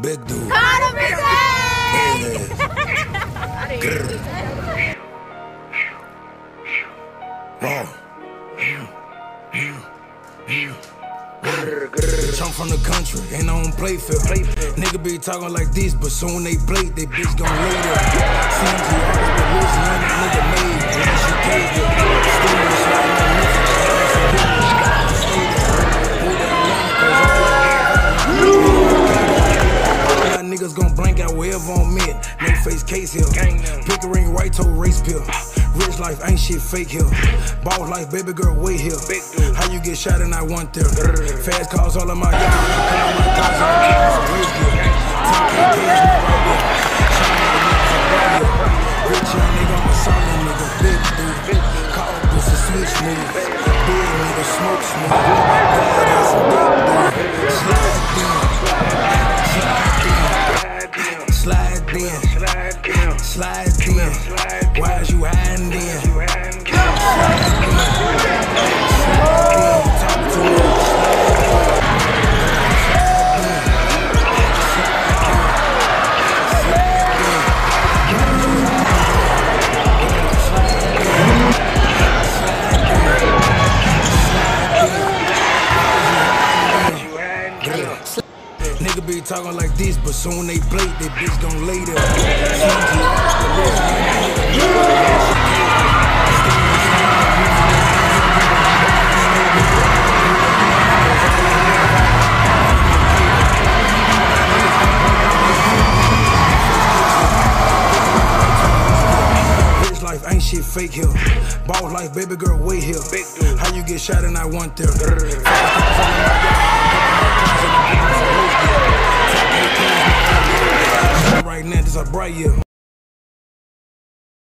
Big I'm from the country, and I don't play fair. Nigga be talking like this, but soon they play, they bitch gon' lay there. CMG artist, but Louisiana nigga made. 12 on mint. Make face case here. Pickering right toe race pill. Rich life ain't shit fake here. Ball life, baby girl, wait here. How you get shot and I want them. Fast calls all of my y'all. Come on, my guys, I'm Slide in. Why is you hiding Nigga be talking like this, but soon they play, they bitch gon' lay there. Life ain't shit fake here. Ball life, baby girl, wait here. How you get shot and I want there? A bright year.